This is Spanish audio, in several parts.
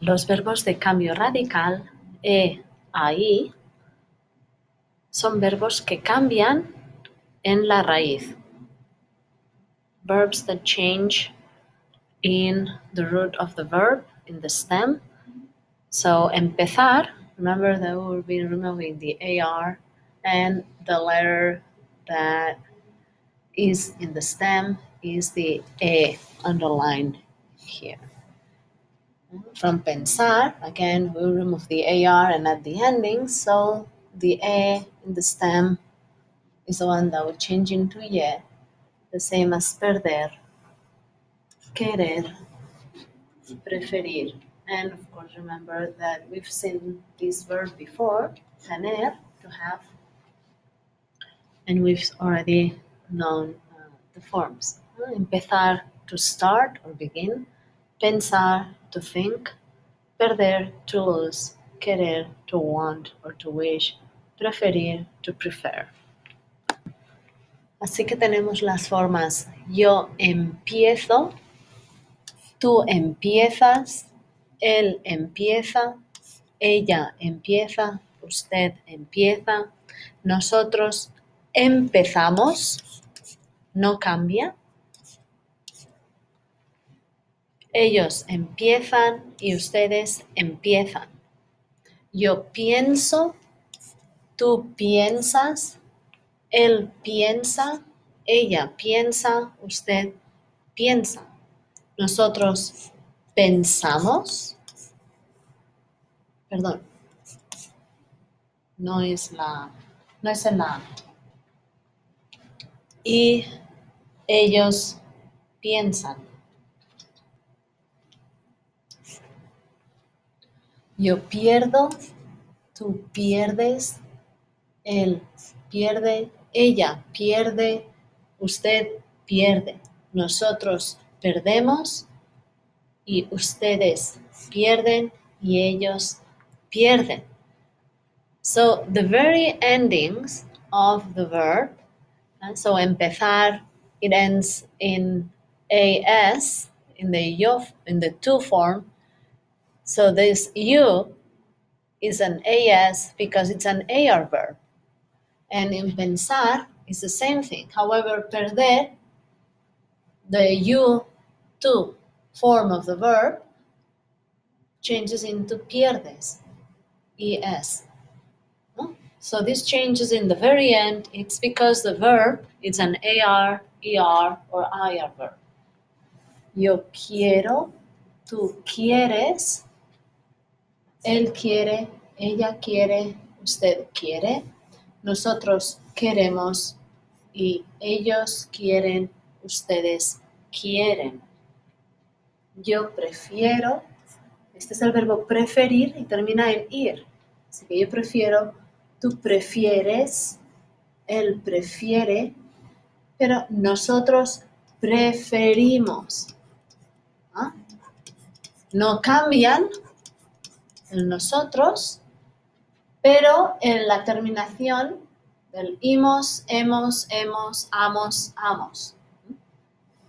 Los verbos de cambio radical, e, a, i, son verbos que cambian en la raíz. Verbs that change in the root of the verb, in the stem. So, empezar, remember that we will be removing the AR and the letter that is in the stem is the E underlined here. From pensar, again, we remove the AR and add the ending, so the A in the stem is the one that will change into ye, the same as perder, querer, preferir. And of course, remember that we've seen this verb before, tener, to have, and we've already known uh, the forms. Empezar, to start or begin. Pensar, to think. Perder, to lose. Querer, to want or to wish. Preferir, to prefer. Así que tenemos las formas yo empiezo, tú empiezas, él empieza, ella empieza, usted empieza, nosotros empezamos, no cambia. Ellos empiezan y ustedes empiezan. Yo pienso, tú piensas, él piensa, ella piensa, usted piensa. Nosotros pensamos. Perdón. No es la. No es el la. Y ellos piensan. Yo pierdo, tú pierdes, él pierde, ella pierde, usted pierde. Nosotros perdemos y ustedes pierden y ellos pierden. So the very endings of the verb, so empezar, it ends in as in the yo in the to form. So this you is an as because it's an AR verb. And in pensar is the same thing. However, perder, the you to form of the verb changes into pierdes, es. So this changes in the very end. It's because the verb is an AR, ER, or IR verb. Yo quiero, tú quieres, él quiere, ella quiere, usted quiere, nosotros queremos y ellos quieren, ustedes quieren. Yo prefiero, este es el verbo preferir y termina en ir. Así que yo prefiero, tú prefieres, él prefiere, pero nosotros preferimos. ¿Ah? No cambian el nosotros, pero en la terminación del imos, hemos, hemos, amos, amos.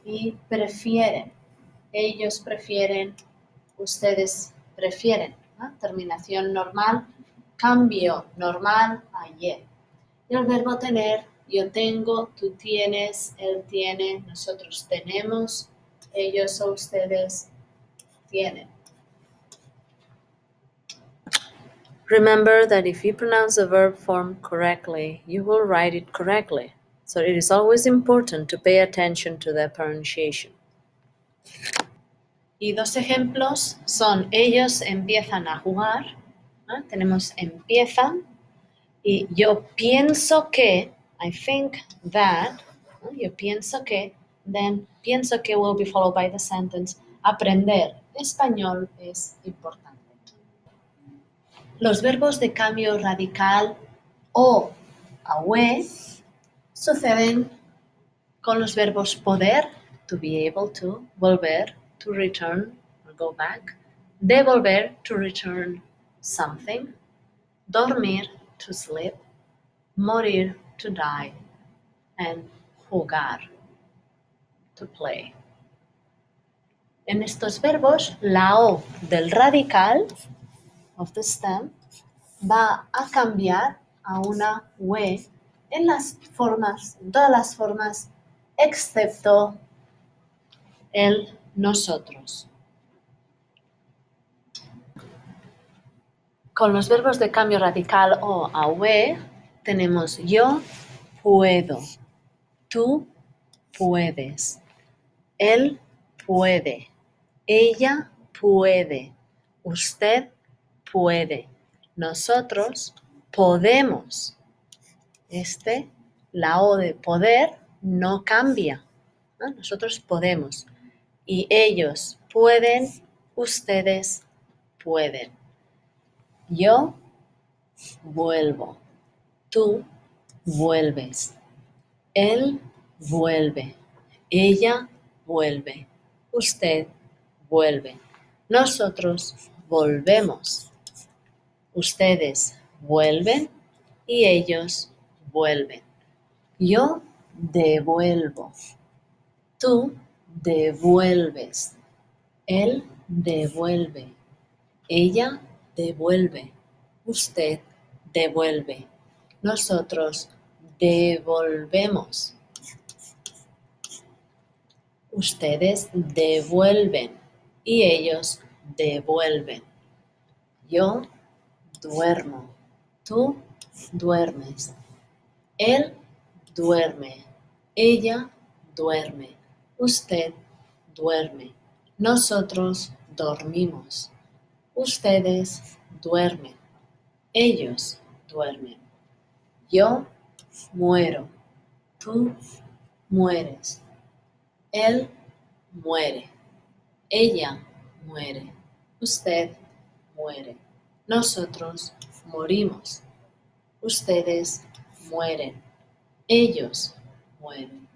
Y prefieren. Ellos prefieren, ustedes prefieren. Terminación normal, cambio normal, ayer. Y el verbo tener, yo tengo, tú tienes, él tiene, nosotros tenemos, ellos o ustedes tienen. Remember that if you pronounce the verb form correctly, you will write it correctly. So it is always important to pay attention to the pronunciation. Y dos ejemplos son ellos empiezan a jugar, ¿eh? tenemos empiezan y yo pienso que, I think that, ¿eh? yo pienso que, then pienso que will be followed by the sentence, aprender español es importante. Los verbos de cambio radical o awe suceden con los verbos poder, to be able to, volver, to return or go back, devolver, to return something, dormir, to sleep, morir, to die, and jugar, to play. En estos verbos, la O del radical of the stem va a cambiar a una UE en las formas, en todas las formas, excepto el nosotros. Con los verbos de cambio radical o a UE tenemos yo puedo, tú puedes, él puede, ella puede, usted puede, nosotros podemos. Este, la O de poder, no cambia. Nosotros podemos. Y ellos pueden, ustedes pueden. Yo vuelvo. Tú vuelves. Él vuelve. Ella vuelve. Usted vuelve. Nosotros volvemos. Ustedes vuelven y ellos vuelven. Yo devuelvo. Tú devuelves. Él devuelve. Ella devuelve. Usted devuelve. Nosotros devolvemos. Ustedes devuelven y ellos devuelven. Yo duermo. Tú duermes. Él duerme. Ella duerme. Usted duerme. Nosotros dormimos. Ustedes duermen. Ellos duermen. Yo muero. Tú mueres. Él muere. Ella muere. Usted muere. Nosotros morimos. Ustedes mueren. Ellos mueren.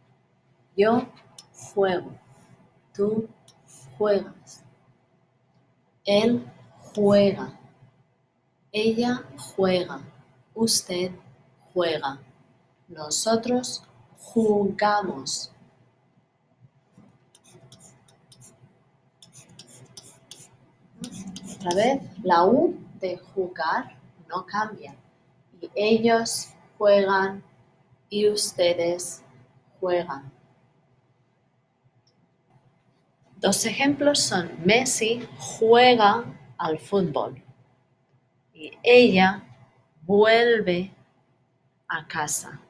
Yo juego. Tú juegas. Él juega. Ella juega. Usted juega. Nosotros jugamos. Otra vez, la U de jugar no cambia. Y ellos juegan y ustedes juegan. Dos ejemplos son Messi juega al fútbol y ella vuelve a casa.